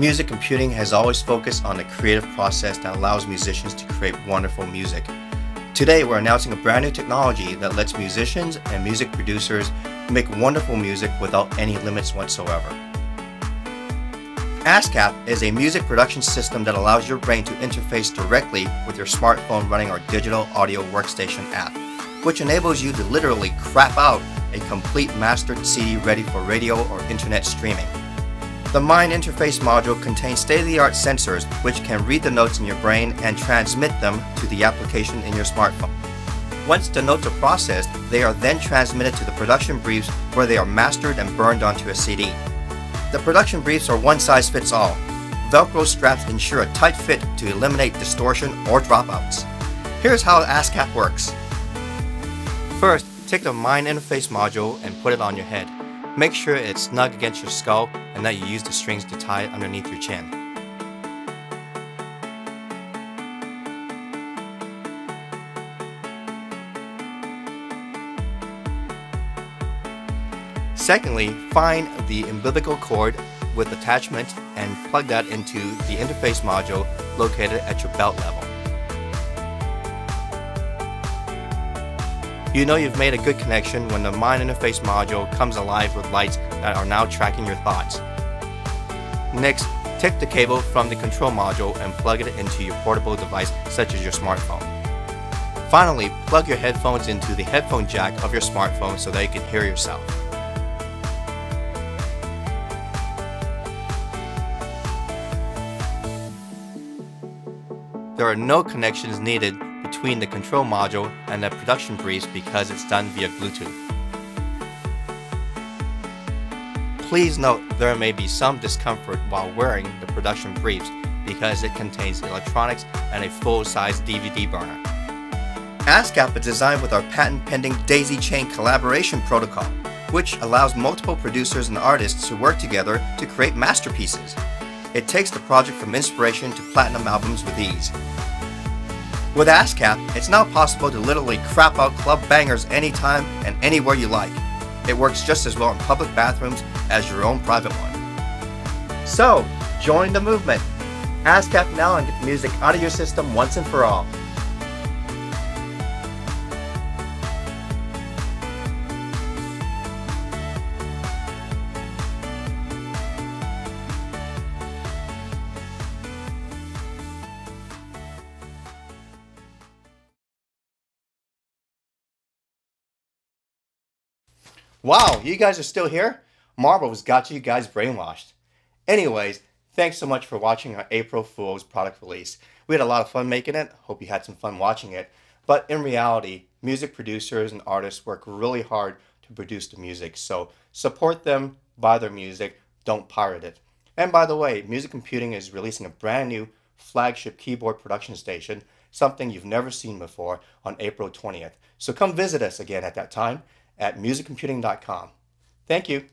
Music computing has always focused on the creative process that allows musicians to create wonderful music. Today, we're announcing a brand new technology that lets musicians and music producers make wonderful music without any limits whatsoever. ASSCAP is a music production system that allows your brain to interface directly with your smartphone running our digital audio workstation app, which enables you to literally crap out a complete mastered CD ready for radio or internet streaming. The Mind Interface module contains state-of-the-art sensors which can read the notes in your brain and transmit them to the application in your smartphone. Once the notes are processed, they are then transmitted to the production briefs where they are mastered and burned onto a CD. The production briefs are one size fits all. Velcro straps ensure a tight fit to eliminate distortion or dropouts. Here's how ASSCAP works. First, take the Mind Interface module and put it on your head. Make sure it's snug against your skull and that you use the strings to tie it underneath your chin. Secondly, find the umbilical cord with attachment and plug that into the interface module located at your belt level. You know you've made a good connection when the Mind Interface module comes alive with lights that are now tracking your thoughts. Next, take the cable from the control module and plug it into your portable device such as your smartphone. Finally, plug your headphones into the headphone jack of your smartphone so that you can hear yourself. There are no connections needed between the control module and the production briefs because it's done via Bluetooth. Please note there may be some discomfort while wearing the production briefs because it contains electronics and a full-size DVD burner. ASSCAP is designed with our patent-pending daisy chain collaboration protocol, which allows multiple producers and artists to work together to create masterpieces. It takes the project from inspiration to platinum albums with ease. With ASSCAP, it's now possible to literally crap out club bangers anytime and anywhere you like. It works just as well in public bathrooms as your own private one. So, join the movement. ASSCAP now and get music out of your system once and for all. Wow, you guys are still here? Marvel's got you guys brainwashed. Anyways, thanks so much for watching our April Fool's product release. We had a lot of fun making it. Hope you had some fun watching it. But in reality, music producers and artists work really hard to produce the music. So support them, buy their music, don't pirate it. And by the way, Music Computing is releasing a brand new flagship keyboard production station, something you've never seen before, on April 20th. So come visit us again at that time at musiccomputing.com. Thank you.